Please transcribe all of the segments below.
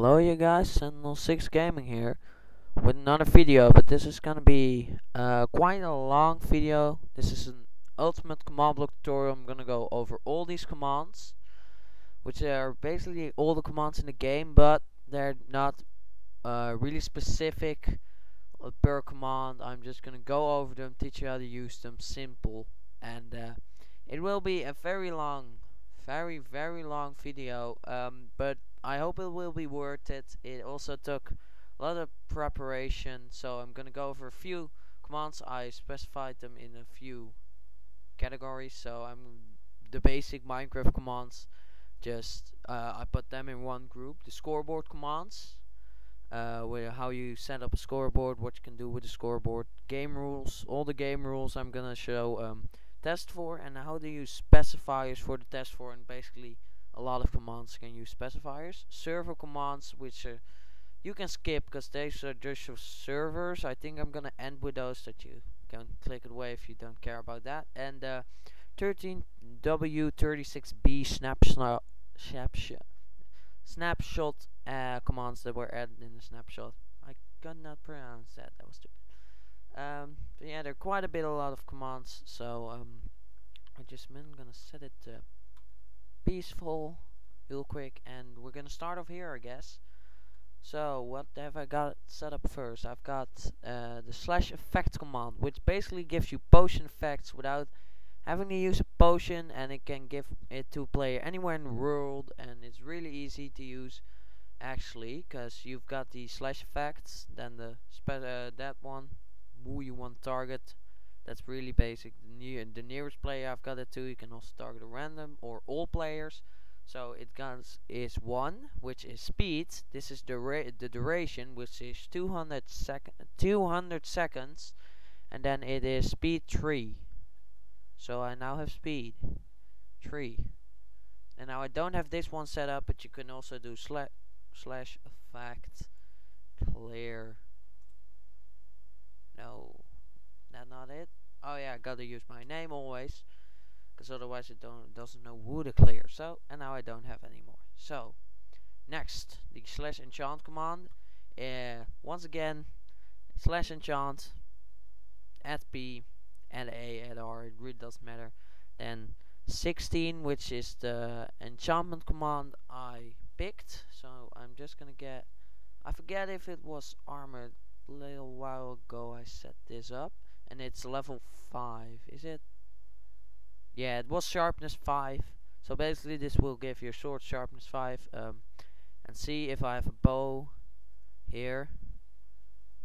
Hello you guys, Sentinel6 Gaming here with another video, but this is gonna be uh, quite a long video. This is an ultimate command block tutorial. I'm gonna go over all these commands, which are basically all the commands in the game, but they're not uh, really specific per command. I'm just gonna go over them, teach you how to use them, simple, and uh, it will be a very long very very long video um, but I hope it will be worth it. It also took a lot of preparation so I'm gonna go over a few commands. I specified them in a few categories so I'm the basic Minecraft commands. Just uh, I put them in one group the scoreboard commands uh, where how you set up a scoreboard what you can do with the scoreboard game rules all the game rules I'm gonna show um, test for and how to use specifiers for the test for and basically a lot of commands can use specifiers. Server commands which uh, you can skip because these are just for servers. I think I'm gonna end with those that you can click away if you don't care about that. And uh, 13W36B snapshot snapshot snapshot uh, commands that were added in the snapshot. I could not pronounce that. That was stupid. Um, but yeah, there are quite a bit, a lot of commands. So um, I just I'm gonna set it to peaceful real quick, and we're gonna start off here, I guess. So what have I got set up first? I've got uh, the slash effect command, which basically gives you potion effects without having to use a potion, and it can give it to a player anywhere in the world, and it's really easy to use actually, because you've got the slash effects, then the uh, that one, who you want to target. That's really basic. The, near, the nearest player I've got it to. You can also target a random or all players. So it guns is one, which is speed. This is the the duration, which is 200 second 200 seconds, and then it is speed three. So I now have speed three, and now I don't have this one set up, but you can also do slash slash effect clear no, that's not it. Oh yeah, I gotta use my name always, because otherwise it don't doesn't know who to clear. So and now I don't have anymore. So next, the slash enchant command. Uh, once again, slash enchant, at B, add A, add R. It really doesn't matter. Then 16, which is the enchantment command I picked. So I'm just gonna get. I forget if it was armored a little while ago I set this up and it's level 5 is it? Yeah it was sharpness 5 so basically this will give your sword sharpness 5 um, and see if I have a bow here.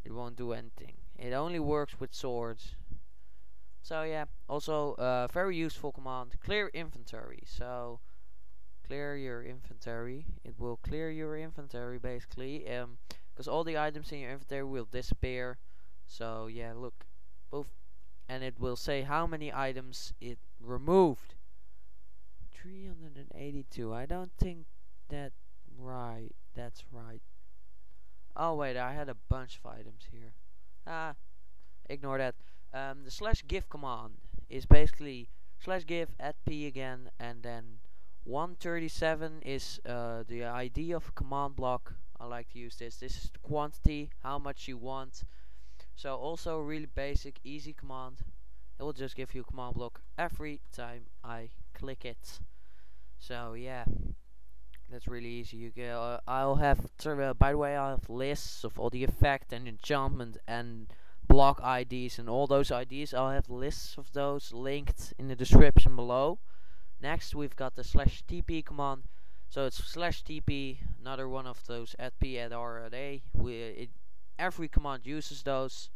It won't do anything. It only works with swords. So yeah also uh, very useful command. Clear inventory. So clear your inventory. It will clear your inventory basically um, because all the items in your inventory will disappear. So yeah look and it will say how many items it removed. 382 I don't think that right that's right. Oh wait I had a bunch of items here. Ah ignore that. Um, the slash give command is basically slash give at p again and then 137 is uh, the ID of a command block. I like to use this. This is the quantity, how much you want. So also really basic, easy command. It will just give you a command block every time I click it. So yeah, that's really easy. You get. Uh, I'll have. Uh, by the way, I have lists of all the effect and enchantment and block IDs and all those IDs. I'll have lists of those linked in the description below. Next, we've got the slash TP command so it's slash TP, another one of those at P at R at A. We it, every command uses those.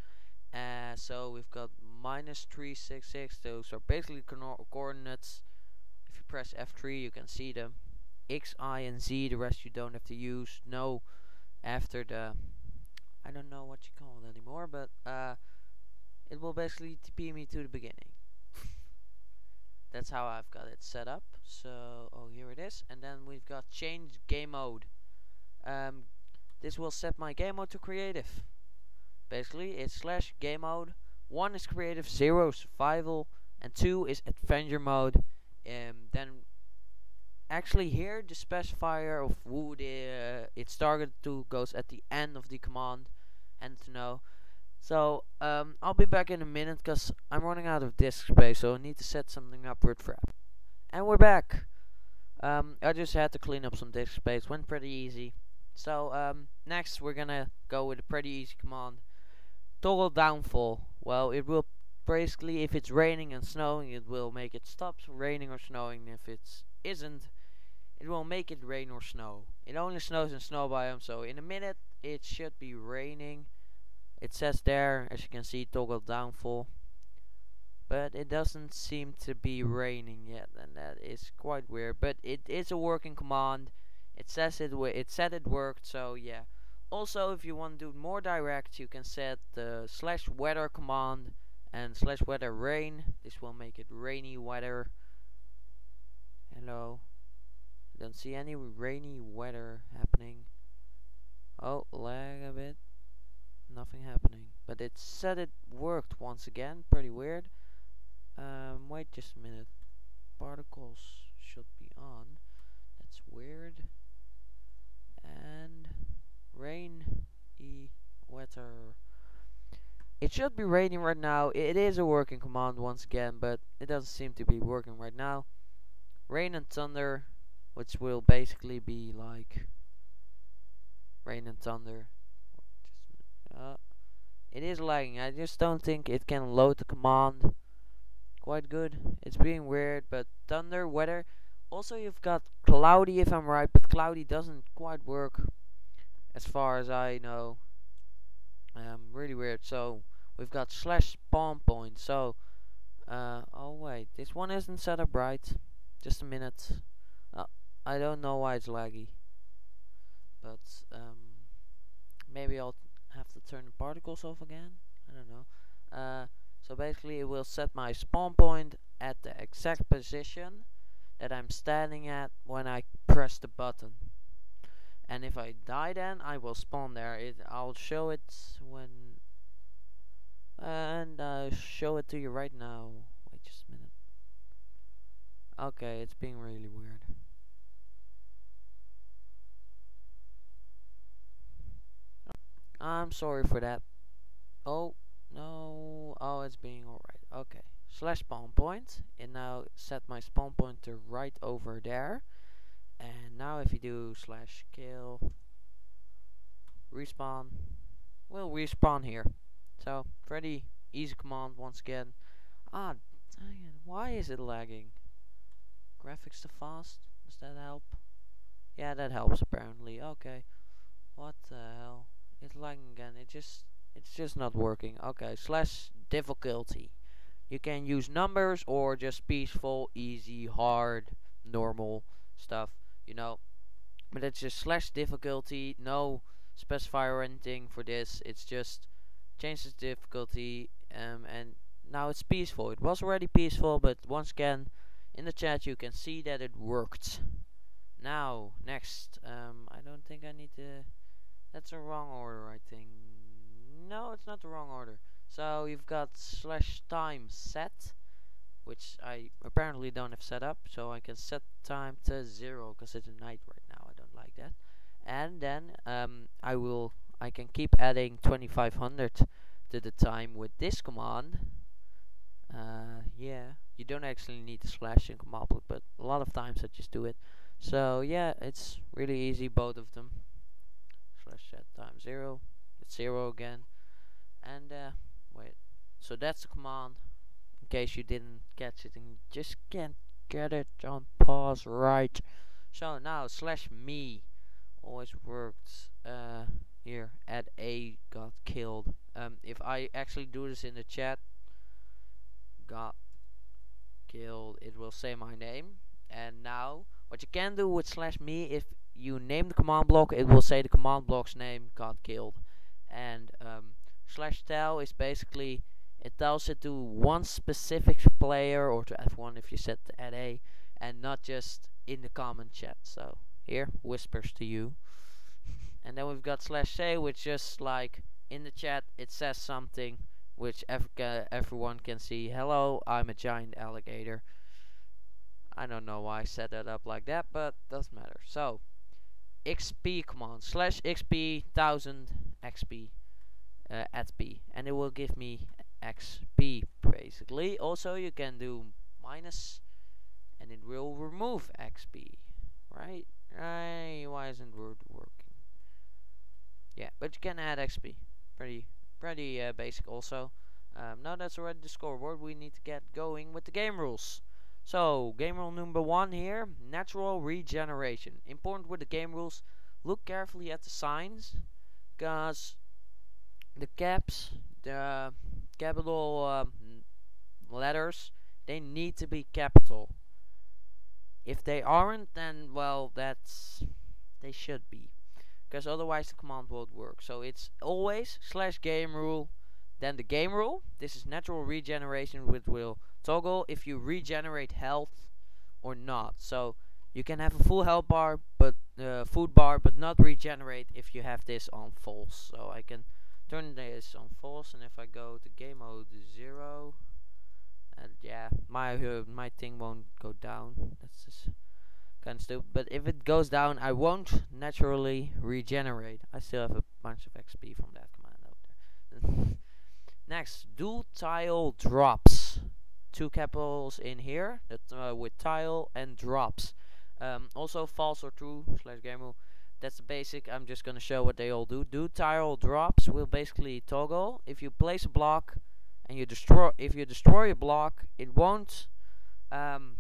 Uh, so we've got minus 366. Those are basically coordinates. If you press F3, you can see them. X, Y, and Z. The rest you don't have to use. No, after the I don't know what you call it anymore, but uh, it will basically TP me to the beginning that's how I've got it set up so oh here it is and then we've got change game mode um, this will set my game mode to creative basically it's slash game mode. One is creative zero survival and two is adventure mode. Um, then actually here the specifier of who uh, it's targeted to goes at the end of the command and to know. So um, I'll be back in a minute because I'm running out of disk space so I need to set something up with Frap and we're back. Um, I just had to clean up some disk space went pretty easy. So um, next we're gonna go with a pretty easy command toggle downfall well it will basically if it's raining and snowing it will make it stop raining or snowing if it isn't it will make it rain or snow. It only snows in snow biome, so in a minute it should be raining. It says there, as you can see, toggle downfall. But it doesn't seem to be raining yet, and that is quite weird. But it is a working command. It says it it said it worked, so yeah. Also, if you want to do more direct, you can set the slash weather command and slash weather rain. This will make it rainy weather. Hello. Don't see any rainy weather happening. Oh, lag a bit. Nothing happening. But it said it worked once again. Pretty weird. Um, wait just a minute. Particles should be on. That's weird. Rain e weather. It should be raining right now. It is a working command once again, but it doesn't seem to be working right now. Rain and thunder which will basically be like rain and thunder. Uh, it is lagging. I just don't think it can load the command quite good. It's being weird, but thunder, weather. Also, you've got cloudy, if I'm right, but cloudy doesn't quite work as far as I know. Um, really weird. So we've got slash spawn point. So, uh, oh wait, this one isn't set up right. Just a minute. Uh, I don't know why it's laggy. But um, maybe I'll have to turn the particles off again. I don't know. Uh, so basically it will set my spawn point at the exact position that I'm standing at when I press the button. And if I die then I will spawn there. It I'll show it when and I'll show it to you right now. Wait just a minute. Okay, it's being really weird. I'm sorry for that. Oh, no. Oh, it's being alright. Okay. Slash spawn point. And now set my spawn point to right over there. And now if you do slash kill respawn, we'll respawn here. So, pretty easy command once again. Ah, dang it why is it lagging? Graphics too fast? Does that help? Yeah, that helps apparently. Okay. What the hell? It's lagging again. It just it's just not working. Okay, slash difficulty. You can use numbers or just peaceful, easy, hard, normal stuff. You know, but it's just slash difficulty. No specifier or anything for this. It's just changes difficulty. Um, and now it's peaceful. It was already peaceful, but once again, in the chat you can see that it worked. Now, next. Um, I don't think I need to that's a wrong order, I think. No, it's not the wrong order. So you've got slash time set, which I apparently don't have set up. So I can set time to zero because it's night right now. I don't like that. And then um, I will I can keep adding 2500 to the time with this command. Uh, yeah, you don't actually need to slash in command but a lot of times I just do it. So yeah, it's really easy, both of them slash set time zero. It's zero again. And uh, wait, so that's the command. Case you didn't catch it and just can't get it on pause right. So now slash me always worked. Uh, here at a got killed. Um, if I actually do this in the chat, got killed, it will say my name. And now, what you can do with slash me, if you name the command block, it will say the command block's name got killed. And um, slash tell is basically it tells it to one specific player or to F1 if you set the A, and not just in the common chat. So here whispers to you. and then we've got slash say, which just like in the chat it says something which ev everyone can see. Hello, I'm a giant alligator. I don't know why I set that up like that, but doesn't matter. So, XP command slash XP thousand XP uh, at B, and it will give me XP basically. Also, you can do minus, and it will remove XP. Right? Right? Why isn't Word working? Yeah, but you can add XP. Pretty, pretty uh, basic also. Um, now that's already the scoreboard, we need to get going with the game rules. So, game rule number one here, natural regeneration. Important with the game rules, look carefully at the signs, because the caps, the capital um, letters, they need to be capital. If they aren't, then, well, that's, they should be. Because otherwise the command won't work. So it's always slash game rule then the game rule. This is natural regeneration which will toggle if you regenerate health or not. So you can have a full health bar, but uh, food bar, but not regenerate if you have this on false. So I can turn this on false, and if I go to game mode zero, and yeah, my uh, my thing won't go down. That's just kind of stupid. But if it goes down, I won't naturally regenerate. I still have a bunch of XP from that command out there. Next, do tile drops. Two capitals in here that uh, with tile and drops. Um, also false or true slash game rule. That's the basic. I'm just gonna show what they all do. Do tile drops will basically toggle. If you place a block and you destroy, if you destroy a block, it won't um,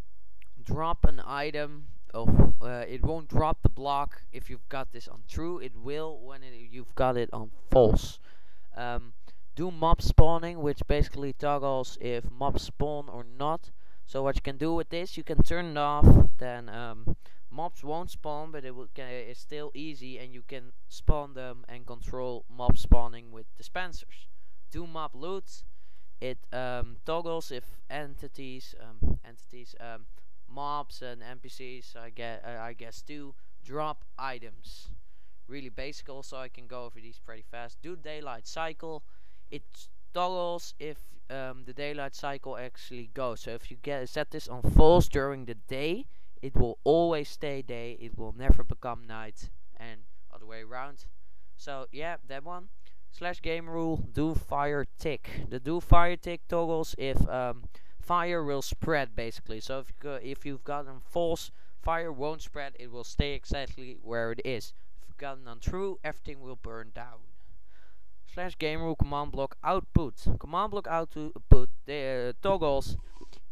drop an item. Of, uh, it won't drop the block if you've got this on true. It will when it, you've got it on false. Um, do mob spawning which basically toggles if mobs spawn or not so what you can do with this you can turn it off then um, mobs won't spawn but it will it's still easy and you can spawn them and control mob spawning with dispensers. Do mob loot it um, toggles if entities um, entities um, mobs and NPCs I get uh, I guess do drop items. Really basic also I can go over these pretty fast. Do daylight cycle. It toggles if um, the daylight cycle actually goes. So if you get set this on false during the day, it will always stay day. It will never become night, and other way around. So yeah, that one. Slash game rule do fire tick. The do fire tick toggles if um, fire will spread basically. So if you if you've gotten false, fire won't spread. It will stay exactly where it is. If you've gotten untrue, everything will burn down slash game rule command block output. Command block output uh, toggles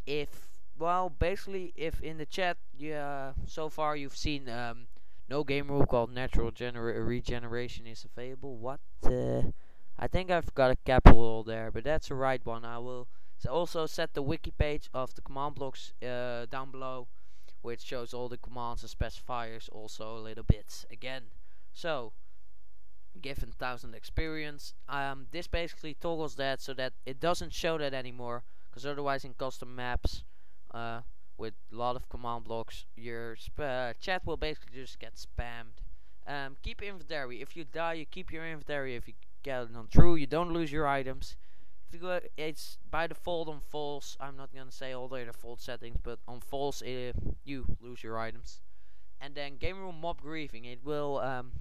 if well basically if in the chat yeah so far you've seen um, no game rule called natural regeneration is available. What? Uh, I think I've got a capital there, but that's the right one. I will also set the wiki page of the command blocks uh, down below, which shows all the commands and specifiers also a little bit again. So given 1000 experience. Um, this basically toggles that so that it doesn't show that anymore because otherwise in custom maps uh, with a lot of command blocks your uh, chat will basically just get spammed. Um, keep inventory. If you die you keep your inventory. If you get it on true you don't lose your items. If you go, it's by default on false. I'm not gonna say all the default settings, but on false, uh, you lose your items. And then game rule mob griefing. It will um,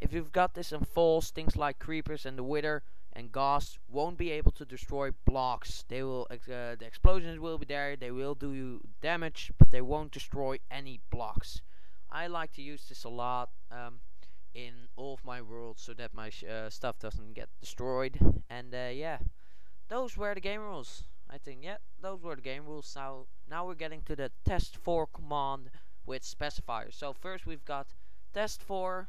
if you've got this in false, things like creepers and the wither and ghasts won't be able to destroy blocks. They will, uh, the explosions will be there. They will do you damage, but they won't destroy any blocks. I like to use this a lot um, in all of my worlds so that my uh, stuff doesn't get destroyed. And uh, yeah, those were the game rules. I think yeah, those were the game rules. Now, now we're getting to the test for command with specifiers. So first we've got test for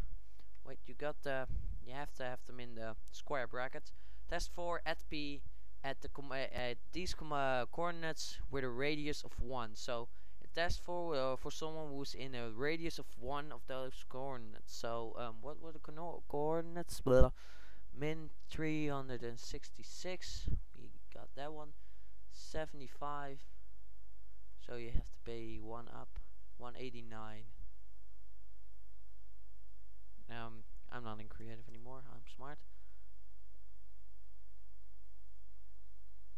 wait you got the you have to have them in the square brackets test for at p at the com at these com coordinates with a radius of 1 so test for uh, for someone who's in a radius of one of those coordinates. So um, what were the co coordinates? Blah. Min 366. We got that one. 75. So you have to pay one up. 189. Um, I'm not in creative anymore. I'm smart.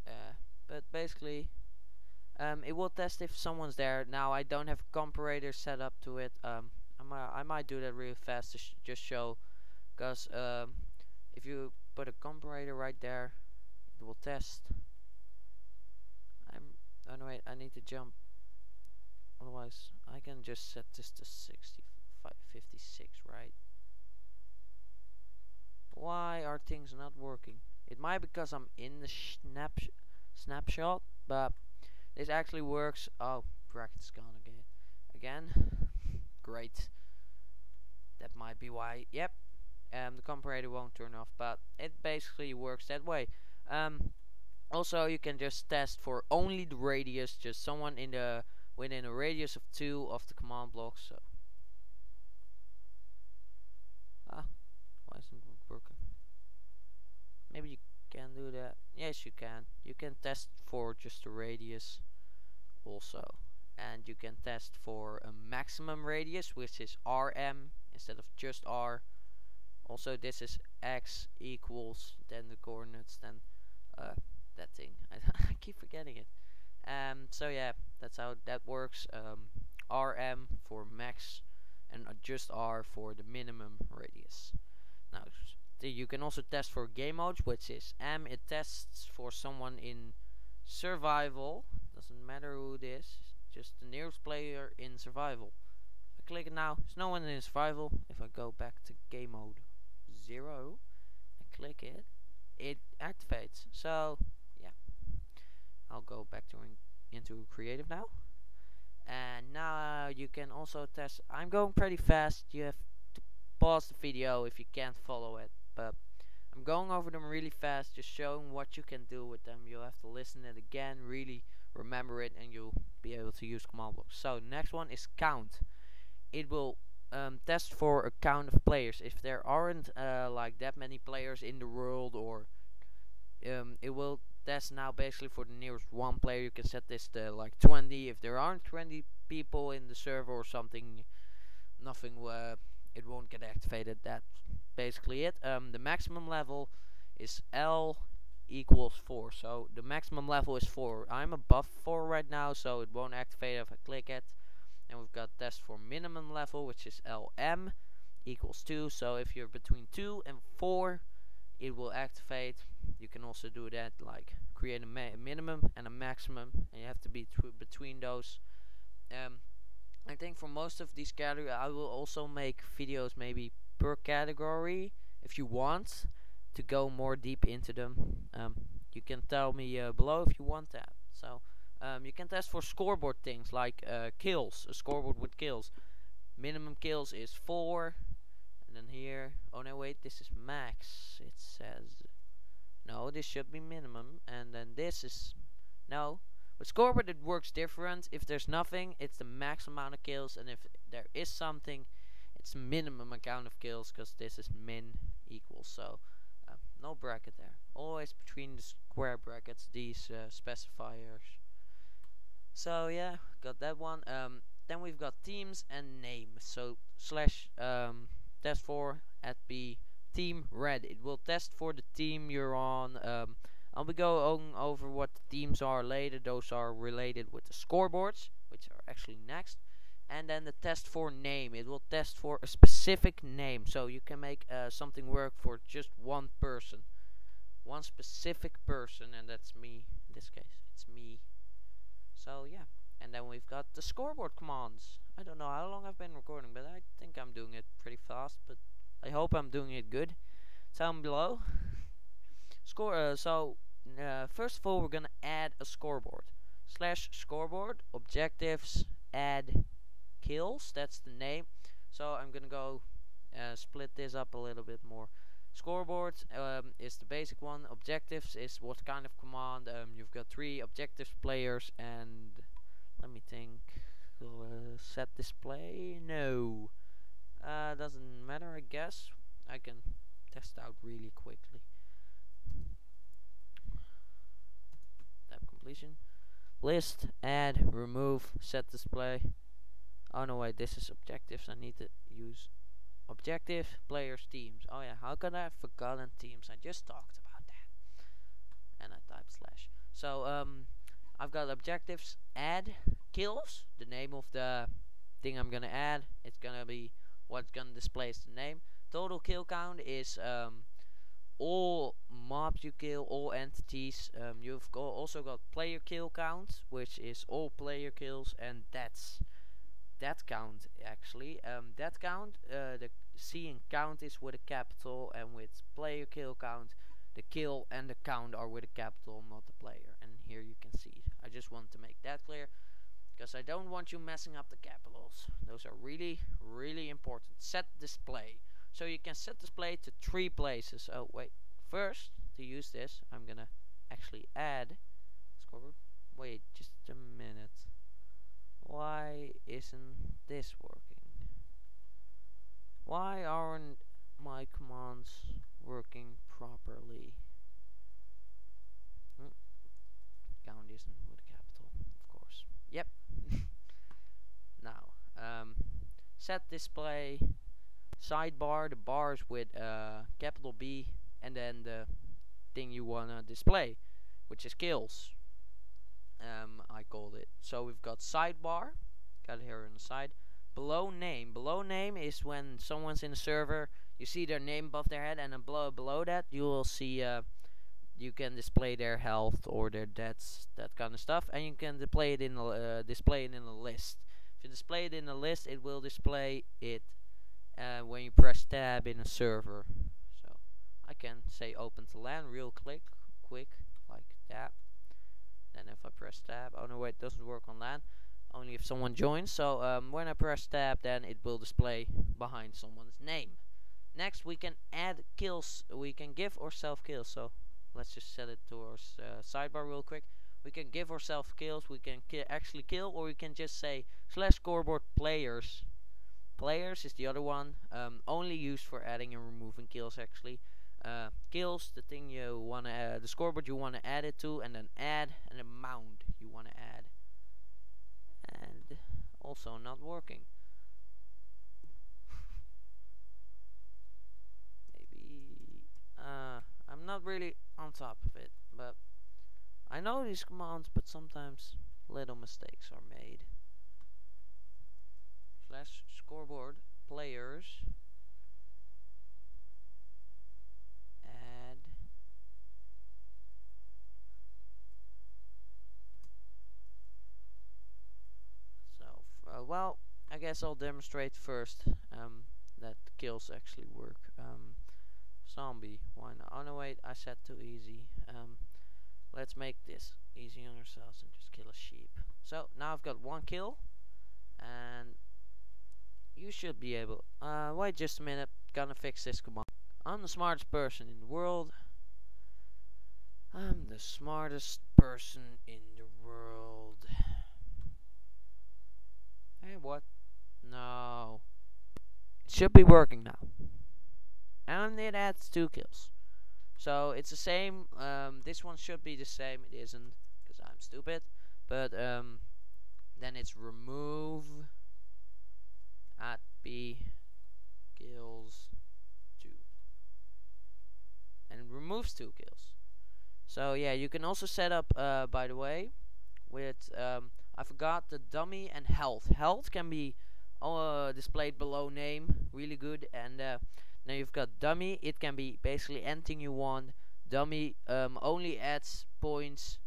Uh, but basically, Um, it will test if someone's there. Now I don't have a comparator set up to it. Um, I might I might do that really fast to sh just show, cause um, if you put a comparator right there, it will test. I'm oh no wait I need to jump. Otherwise I can just set this to 65, 56 right. Why are things not working? It might because I'm in the snap snapshot, but this actually works. Oh, bracket's gone again. Again. Great. That might be why. Yep. Um, the comparator won't turn off, but it basically works that way. Um, also, you can just test for only the radius, just someone in the within a radius of two of the command block. So. Ah, why isn't it working? Maybe you can do that. Yes, you can. You can test for just a radius also. And you can test for a maximum radius, which is RM instead of just R. Also, this is X equals, then the coordinates, then uh, that thing. I, I keep forgetting it. Um, so yeah, that's how that works. Um, RM for max and just R for the minimum radius. Now, you can also test for game mode, which is M. It tests for someone in survival. Doesn't matter who it is, just the nearest player in survival. I click it now, there's no one in survival. If I go back to game mode 0 and click it, it activates. So, yeah. I'll go back to in into creative now. And now you can also test. I'm going pretty fast. You have to pause the video if you can't follow it but I'm going over them really fast, just showing what you can do with them. You'll have to listen it again, really remember it, and you'll be able to use command blocks. So next one is count. It will um, test for a count of players. If there aren't uh, like that many players in the world, or um, it will test now basically for the nearest one player. You can set this to like 20. If there aren't 20 people in the server or something, nothing. Uh, it won't get activated. That's basically it. Um, the maximum level is L equals 4. So the maximum level is 4. I'm above 4 right now, so it won't activate if I click it. And we've got test for minimum level, which is LM equals 2. So if you're between 2 and 4, it will activate. You can also do that, like create a, minimum and a maximum, and you have to be between those. Um, I think for most of these categories, I will also make videos maybe per category if you want to go more deep into them. Um, you can tell me uh, below if you want that. So um, you can test for scoreboard things like uh, kills, a scoreboard with kills. Minimum kills is 4. And then here, oh no wait, this is max. It says, no, this should be minimum. And then this is, no. With scoreboard it works different. If there's nothing, it's the max amount of kills. And if there is something, it's minimum amount of kills because this is min equals. So uh, no bracket there. Always between the square brackets, these uh, specifiers. So yeah, got that one. Um, then we've got teams and names. So slash um, test for at b team red. It will test for the team you're on. Um, I'll be going over what the teams are later. Those are related with the scoreboards, which are actually next. And then the test for name. It will test for a specific name. So you can make uh, something work for just one person. One specific person, and that's me in this case. It's me. So yeah. And then we've got the scoreboard commands. I don't know how long I've been recording, but I think I'm doing it pretty fast. But I hope I'm doing it good. Me below. Score. Uh, so uh, first of all, we're gonna add a scoreboard. Slash scoreboard objectives add kills. That's the name. So I'm gonna go uh, split this up a little bit more. Scoreboard um, is the basic one. Objectives is what kind of command. Um, you've got three objectives players and let me think. Uh, set display? No. Uh, doesn't matter, I guess. I can test out really quickly. Completion. List, add, remove, set display. Oh no wait, this is objectives. I need to use objective, players, teams. Oh yeah, how could I have forgotten teams? I just talked about that. And I type slash. So um I've got objectives, add kills, the name of the thing I'm gonna add. It's gonna be what's gonna display is the name. Total kill count is um, all mobs you kill, all entities. Um, you've got also got player kill count, which is all player kills, and that's that count actually. Um, that count, uh, the in count is with a capital, and with player kill count, the kill and the count are with a capital, not the player. And here you can see. I just want to make that clear because I don't want you messing up the capitals. Those are really, really important. Set display. So you can set display to three places. Oh wait, first to use this, I'm gonna actually add scoreboard. Wait, just a minute. Why isn't this working? Why aren't my commands working properly? Hmm. Count isn't with a capital, of course. Yep. now, um, set display sidebar, the bars with uh, capital B, and then the thing you wanna display, which is kills. Um, I called it. So we've got sidebar, got it here on the side. Below name, below name is when someone's in the server, you see their name above their head, and then below below that you will see uh, you can display their health or their deaths, that kind of stuff, and you can display it in a uh, display it in a list. If you display it in a list, it will display it uh, when you press tab in a server. So I can say open to LAN real quick, quick like that. Then if I press tab, oh no wait, it doesn't work on LAN. Only if someone joins. So um, when I press tab, then it will display behind someone's name. Next, we can add kills. We can give or self kills. So let's just set it to our uh, sidebar real quick. We can give or self kills. We can ki actually kill, or we can just say slash scoreboard players Players is the other one, um, only used for adding and removing kills actually. Uh, kills, the thing you wanna, uh, the scoreboard you wanna add it to, and then add an amount you wanna add. And also not working. Maybe, uh, I'm not really on top of it, but I know these commands, but sometimes little mistakes are made slash scoreboard players. Add. So uh, well I guess I'll demonstrate first um, that kills actually work. Um, zombie why not? Oh no wait I said too easy. Um, let's make this easy on ourselves and just kill a sheep. So now I've got one kill and you should be able. Uh, wait just a minute. Gonna fix this command. I'm the smartest person in the world. I'm the smartest person in the world. Hey, what? No. It should be working now. And it adds two kills. So it's the same. Um, this one should be the same. It isn't because I'm stupid. But um, then it's remove at B kills 2 and removes 2 kills so yeah you can also set up uh, by the way with um, I forgot the dummy and health. Health can be uh, displayed below name really good. And uh, now you've got dummy it can be basically anything you want. Dummy um, only adds points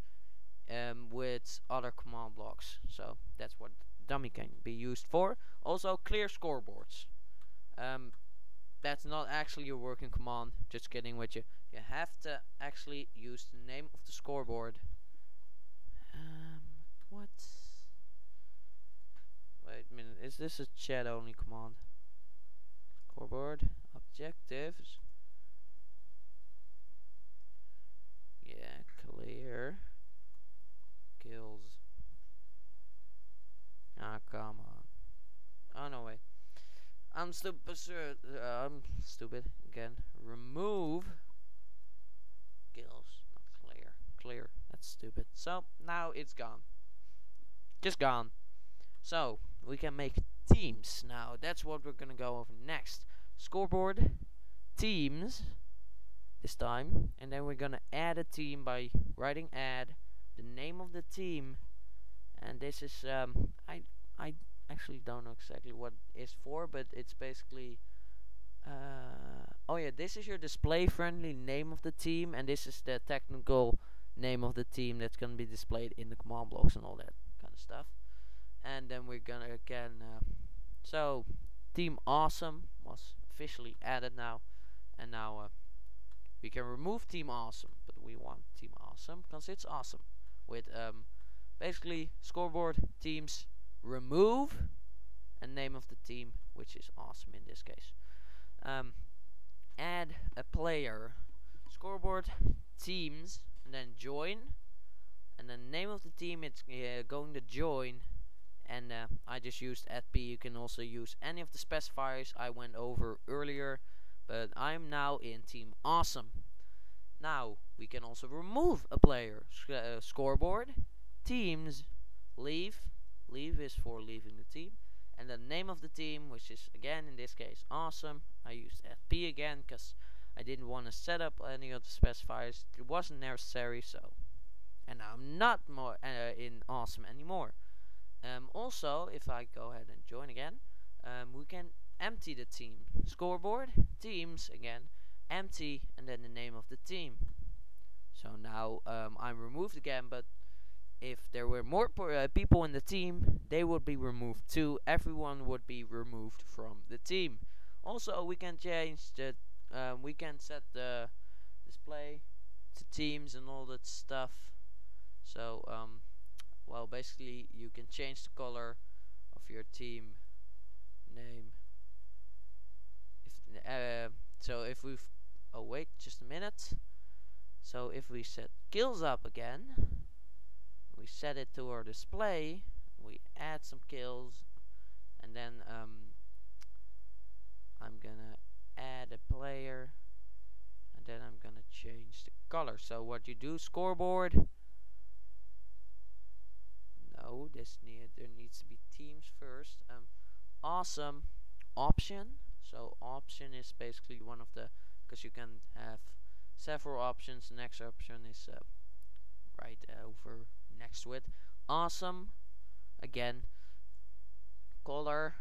um, with other command blocks. So that's what dummy can be used for. Also, clear scoreboards. Um, that's not actually your working command. Just kidding with you. You have to actually use the name of the scoreboard. Um, what? Wait a minute. Is this a chat only command? Scoreboard objectives. Yeah, clear kills Ah, come on. Oh, no, wait. I'm stupid. Uh, I'm stupid again. Remove kills. Not clear. Clear. That's stupid. So, now it's gone. Just gone. So, we can make teams now. That's what we're gonna go over next. Scoreboard, teams, this time. And then we're gonna add a team by writing add the name of the team and this is um, I I actually don't know exactly what is for but it's basically uh, oh yeah this is your display friendly name of the team and this is the technical name of the team that's gonna be displayed in the command blocks and all that kind of stuff. And then we're gonna again uh, so team awesome was officially added now and now uh, we can remove team awesome but we want team awesome because it's awesome with um, basically scoreboard teams remove and name of the team which is awesome in this case. Um, add a player scoreboard teams and then join. And the name of the team it's uh, going to join. And uh, I just used p. you can also use any of the specifiers I went over earlier. But I'm now in team awesome. Now we can also remove a player Sc uh, scoreboard teams leave leave is for leaving the team. And the name of the team which is again in this case awesome. I used FP again because I didn't want to set up any of the specifiers. It wasn't necessary so. And I'm not more uh, in awesome anymore. Um, also if I go ahead and join again um, we can empty the team. Scoreboard teams again empty and then the name of the team. So now um, I'm removed again but if there were more uh, people in the team, they would be removed too. Everyone would be removed from the team. Also, we can change the, um, we can set the display to teams and all that stuff. So, um, well, basically, you can change the color of your team name. If uh, so, if we've oh wait, just a minute. So if we set kills up again we set it to our display we add some kills and then um, I'm gonna add a player and then I'm gonna change the color. So what you do scoreboard? No this need there needs to be teams first. Um, awesome option. So option is basically one of the because you can have several options. Next option is uh, right over next to it. Awesome. Again, color.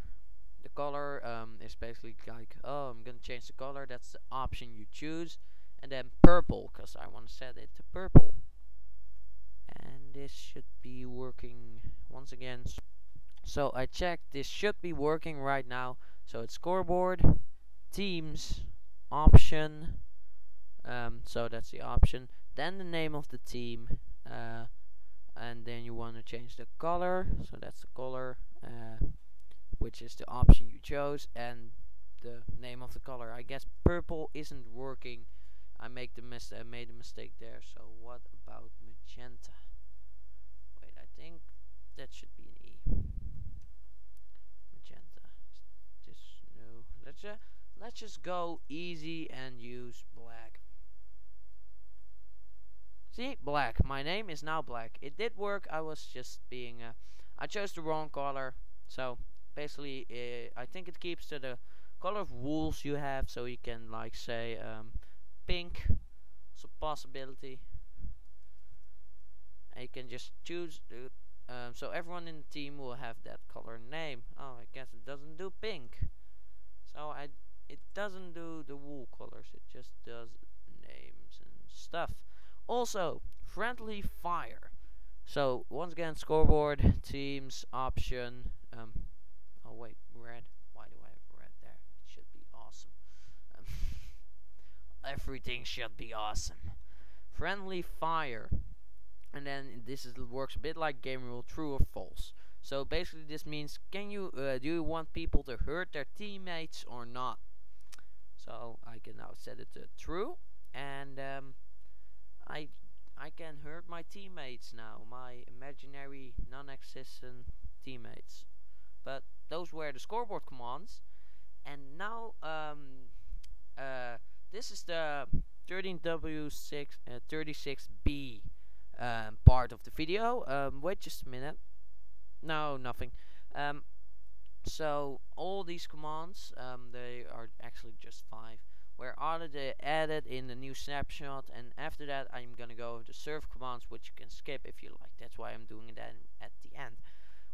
The color um, is basically like, oh, I'm gonna change the color. That's the option you choose. And then purple, because I want to set it to purple. And this should be working once again. So I checked. This should be working right now. So it's scoreboard, teams, option. Um, so that's the option. Then the name of the team. Uh, and then you want to change the color so that's the color uh, which is the option you chose and the name of the color. I guess purple isn't working. I make the mis I made a mistake there so what about magenta? Wait I think that should be an E. Magenta. Just no. Let's just let's just go easy and use black See, black. My name is now black. It did work. I was just being, uh, I chose the wrong color. So, basically, uh, I think it keeps to the color of wools you have. So you can, like, say, um, pink. It's a possibility. And you can just choose, the, um, so everyone in the team will have that color name. Oh, I guess it doesn't do pink. So I, it doesn't do the wool colors. It just does names and stuff. Also, friendly fire. So, once again, scoreboard, teams, option. Um, oh, wait, red. Why do I have red there? It should be awesome. Um, everything should be awesome. Friendly fire. And then this is works a bit like game rule true or false. So basically this means can you uh, do you want people to hurt their teammates or not? So I can now set it to true and um, I I can hurt my teammates now, my imaginary non-existent teammates. But those were the scoreboard commands. And now um uh this is the 13W6 uh, 36B um, part of the video. Um, wait just a minute. No, nothing. Um, so all these commands, um, they are actually just five. Where added added in the new snapshot and after that I'm gonna go to serve commands which you can skip if you like. That's why I'm doing that at the end.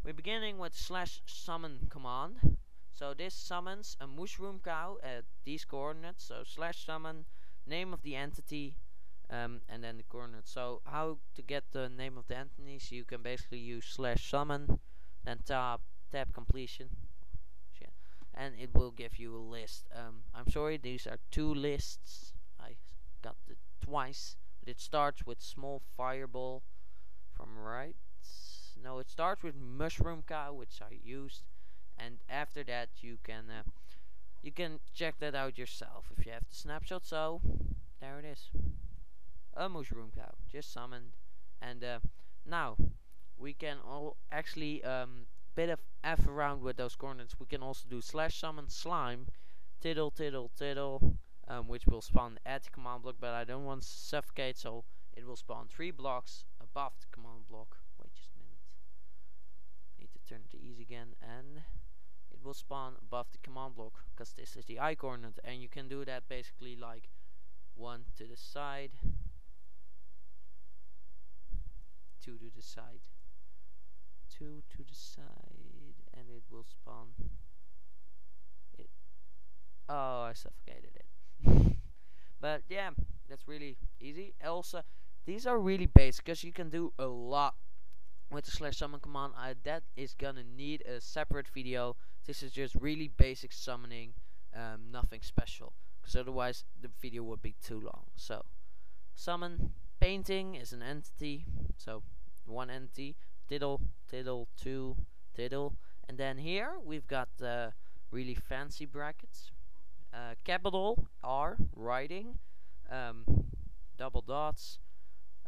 We're beginning with slash summon command. So this summons a mushroom cow at these coordinates. So slash summon name of the entity um, and then the coordinates. So how to get the name of the entities you can basically use slash summon then tab tab completion and it will give you a list. Um, I'm sorry, these are two lists. I got it twice, but it starts with small fireball from right. No, it starts with mushroom cow, which I used, and after that you can uh, you can check that out yourself if you have the snapshot. So there it is, a mushroom cow just summoned, and uh, now we can all actually um, bit of F around with those coordinates, we can also do slash summon slime, tiddle tiddle tiddle, um, which will spawn at the command block, but I don't want to suffocate, so it will spawn three blocks above the command block. Wait just a minute. Need to turn it to easy again, and it will spawn above the command block, because this is the I coordinate, and you can do that basically like one to the side, two to the side, two to the side and it will spawn it. Oh I suffocated it. But yeah that's really easy. Also these are really basic because you can do a lot with the slash summon command. That is gonna need a separate video. This is just really basic summoning um, nothing special because otherwise the video would be too long. So summon painting is an entity. So one entity tiddle, tiddle, two, tiddle. And then here we've got uh, really fancy brackets. Uh, capital R, writing, um, double dots,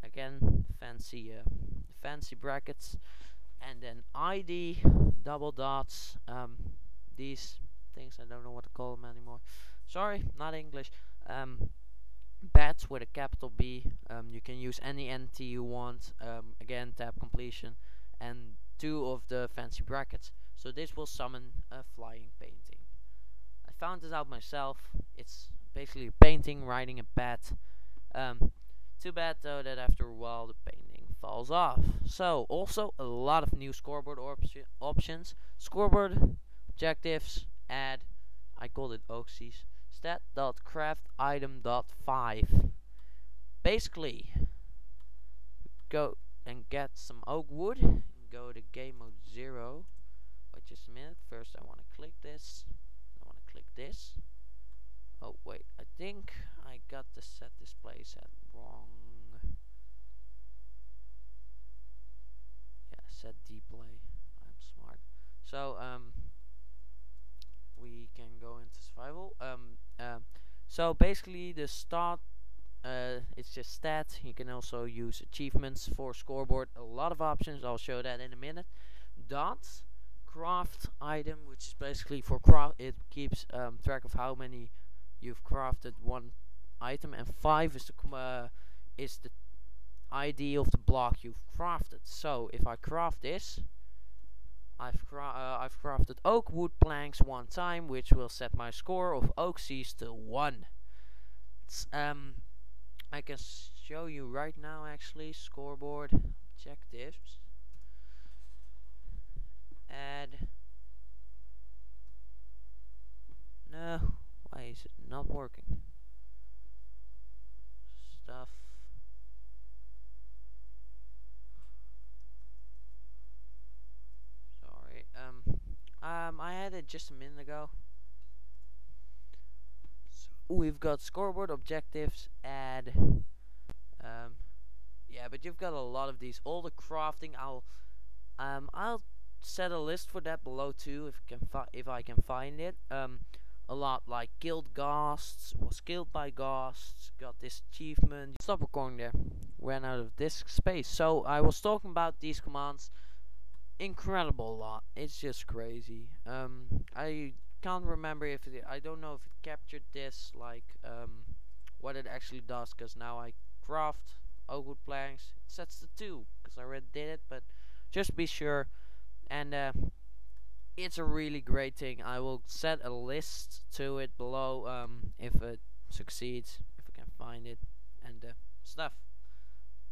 again fancy uh, fancy brackets, and then ID, double dots, um, these things I don't know what to call them anymore. Sorry, not English. Um, bats with a capital B. Um, you can use any entity you want. Um, again, tab completion and two of the fancy brackets. So this will summon a flying painting. I found this out myself. It's basically a painting riding a bat. Um, too bad though that after a while the painting falls off. So also a lot of new scoreboard opti options. Scoreboard objectives add. I called it Oxys. Stat.craft item dot five. Basically, go and get some oak wood go to game mode 0 wait just a minute. First I want to click this. I want to click this. Oh wait. I think I got the set display set wrong. Yeah set display I'm smart. So um we can go into survival. Um uh, so basically the start uh, it's just stats. You can also use achievements for scoreboard. A lot of options. I'll show that in a minute. Dots craft item which is basically for craft it keeps um, track of how many you've crafted one item. And five is the uh, is the ID of the block you've crafted. So if I craft this I've, uh, I've crafted oak wood planks one time which will set my score of oak seas to one. It's, um I can show you right now actually scoreboard objectives. Add no why is it not working? Stuff sorry um um I had it just a minute ago. We've got scoreboard objectives add um, yeah but you've got a lot of these. All the crafting I'll um, I'll set a list for that below too if can if I can find it. Um, a lot like killed ghasts was killed by ghasts got this achievement. Stop recording there. Ran out of disk space. So I was talking about these commands incredible lot. It's just crazy. Um, I can't remember if it, I don't know if it captured this like um, what it actually does because now I craft oak wood planks. It sets the two because I already did it but just be sure. And uh, it's a really great thing. I will set a list to it below um, if it succeeds if I can find it and uh, stuff.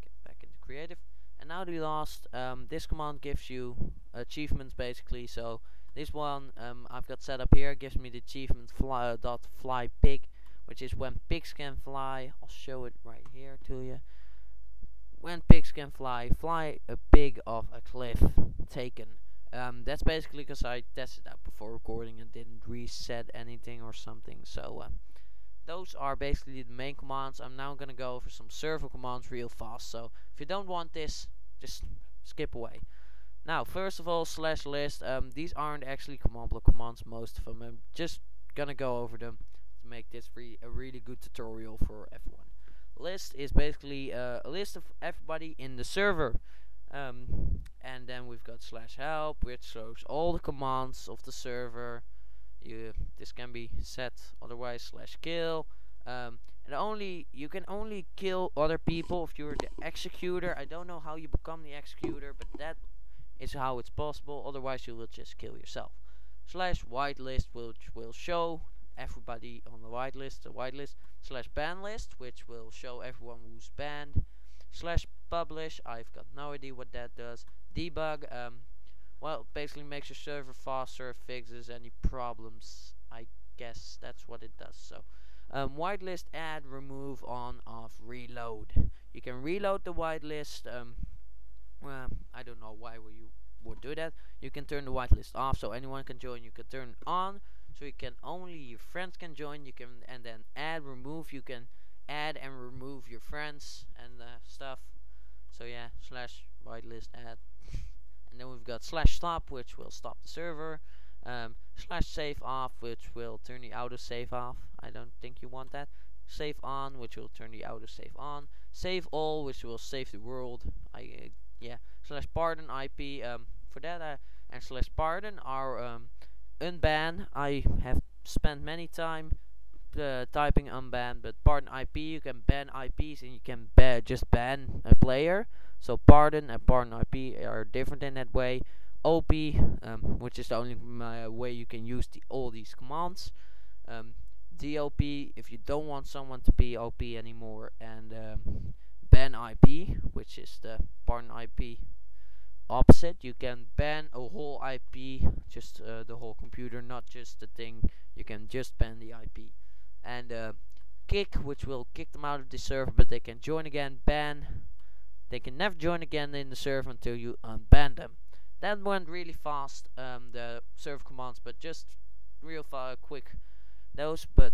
Get back into creative. And now the last, um, this command gives you achievements basically. So this one um, I've got set up here gives me the achievement fly uh, dot fly pig, which is when pigs can fly. I'll show it right here to you. When pigs can fly, fly a pig off a cliff. Taken. Um, that's basically because I tested out before recording and didn't reset anything or something. So uh, those are basically the main commands. I'm now gonna go over some server commands real fast. So if you don't want this, just skip away. Now, first of all, slash list. Um, these aren't actually command block commands, most of them. I'm just gonna go over them to make this re a really good tutorial for everyone. List is basically uh, a list of everybody in the server. Um, and then we've got slash help, which shows all the commands of the server. You this can be set otherwise slash kill. Um, and only you can only kill other people if you're the executor. I don't know how you become the executor, but that is how it's possible. Otherwise, you will just kill yourself. Slash whitelist, which will show everybody on the whitelist, the whitelist. Slash ban list, which will show everyone who's banned. Slash publish, I've got no idea what that does. Debug, um, well, basically makes your server faster, fixes any problems. I guess that's what it does. So, um, whitelist, add, remove, on, off, reload. You can reload the whitelist. Um, well, I don't know why you would do that. You can turn the whitelist off so anyone can join. You can turn on so you can only your friends can join. You can and then add, remove. You can add and remove your friends and uh, stuff. So yeah, slash whitelist add. And then we've got slash stop, which will stop the server. Um, slash save off, which will turn the auto save off. I don't think you want that. Save on, which will turn the auto save on. Save all, which will save the world. I uh, yeah. Slash pardon IP. Um, for that uh, and slash pardon are um, unban. I have spent many time uh, typing unban, but pardon IP you can ban IPs and you can ba just ban a player. So pardon and pardon IP are different in that way. OP, um, which is the only uh, way you can use the, all these commands. Um, deop, if you don't want someone to be OP anymore, and um, ban IP, which is the pardon IP opposite. You can ban a whole IP, just uh, the whole computer, not just the thing. You can just ban the IP. And uh, kick, which will kick them out of the server, but they can join again. Ban, they can never join again in the server until you unban them. That went really fast, um, the server commands, but just real far, quick those. But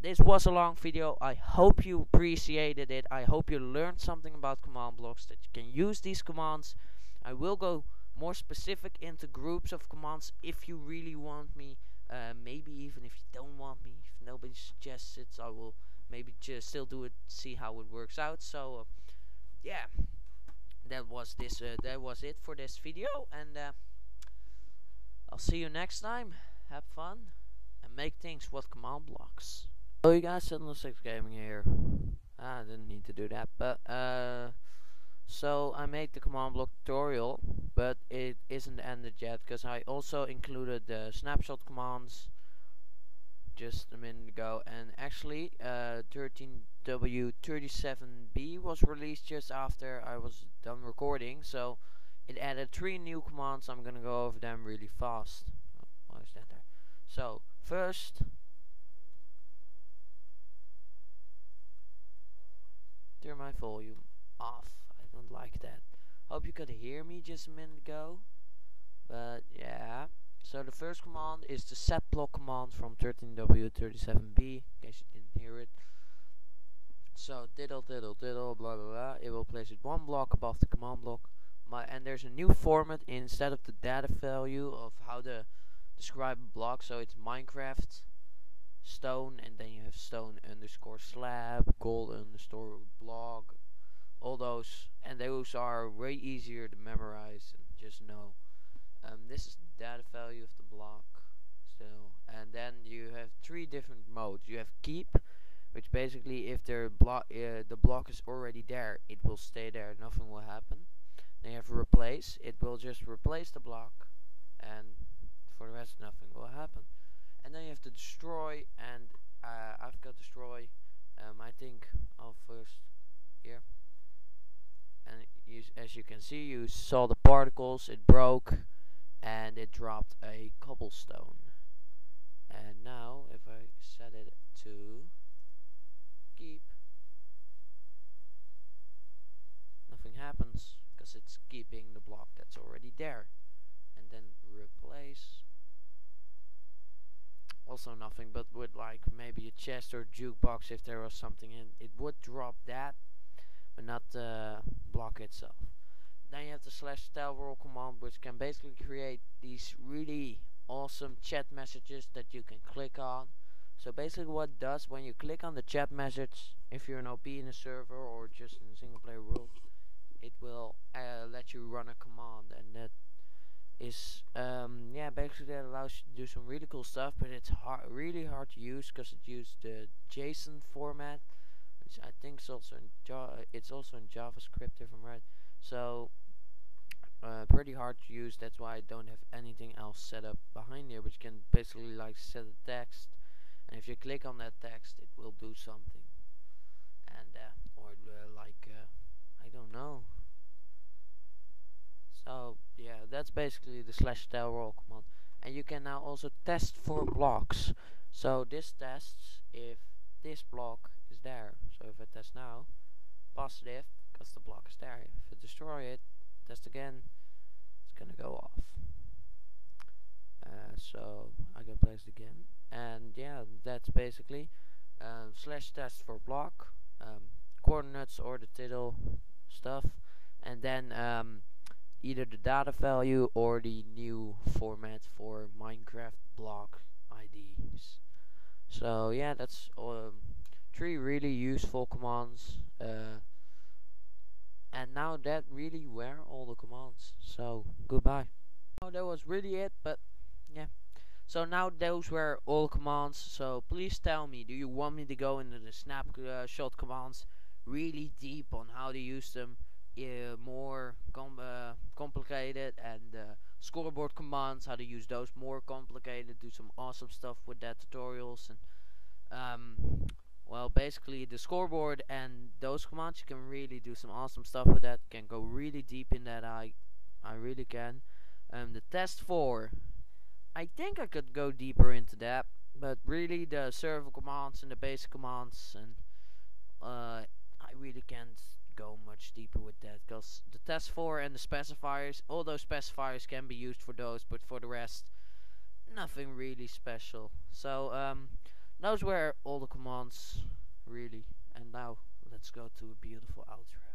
this was a long video. I hope you appreciated it. I hope you learned something about command blocks, that you can use these commands. I will go more specific into groups of commands if you really want me. Uh, maybe even if you don't want me, if nobody suggests it, I will maybe just still do it, see how it works out. So, uh, yeah. That was this uh, that was it for this video and uh, I'll see you next time. Have fun and make things with command blocks. Oh you guys in the Six Gaming here. Ah, I didn't need to do that but uh so I made the command block tutorial but it isn't ended yet because I also included the snapshot commands just a minute ago and actually uh, 13W37B was released just after I was done recording so it added three new commands. I'm gonna go over them really fast. Oh, why is that there? So first turn my volume off. I don't like that. Hope you could hear me just a minute ago. But yeah so the first command is the set block command from 13W37B, in case you didn't hear it. So diddle diddle diddle blah blah blah. It will place it one block above the command block. My and there's a new format instead of the data value of how to describe a block. So it's Minecraft stone and then you have stone underscore slab, gold underscore block, all those and those are way easier to memorize and just know. Um, this is the data value of the block still and then you have three different modes. You have keep which basically if the block uh, the block is already there it will stay there nothing will happen. Then you have replace it will just replace the block and for the rest nothing will happen. And then you have to destroy and uh, I've got destroy i first here. And you, as you can see you saw the particles it broke and it dropped a cobblestone. And now if I set it to keep nothing happens because it's keeping the block that's already there. And then replace. Also nothing but with like maybe a chest or jukebox if there was something in it would drop that but not the block itself then you have the slash tellraw command which can basically create these really awesome chat messages that you can click on. So basically what it does when you click on the chat message if you're an OP in a server or just in a single player world it will uh, let you run a command. And that is um, yeah basically that allows you to do some really cool stuff but it's hard really hard to use because it uses the JSON format which I think is also in Java it's also in JavaScript if I'm right. So uh, pretty hard to use that's why I don't have anything else set up behind here which can basically like set a text and if you click on that text it will do something and uh, or uh, like uh, I don't know so yeah, that's basically the slash tellraw command. And you can now also test for blocks. So this tests if this block is there. So if I test now, positive, because the block is there. If I destroy it, test again, it's gonna go off. Uh, so I can place it again. And yeah, that's basically um, slash test for block, um, coordinates or the title stuff. And then um, either the data value or the new format for Minecraft block IDs. So yeah, that's um, three really useful commands. Uh, and now that really were all the commands. So goodbye. Oh, that was really it, but yeah. So now those were all commands. So please tell me, do you want me to go into the snapshot uh, commands really deep on how to use them? uh, more com uh, complicated and uh, scoreboard commands how to use those more complicated do some awesome stuff with that tutorials and um, well basically the scoreboard and those commands you can really do some awesome stuff with that. Can go really deep in that I I really can. Um, the testfor I think I could go deeper into that but really the server commands and the basic commands and uh, I really can't go much deeper with that because the testfor and the specifiers all those specifiers can be used for those but for the rest nothing really special. So um those were all the commands really and now let's go to a beautiful outro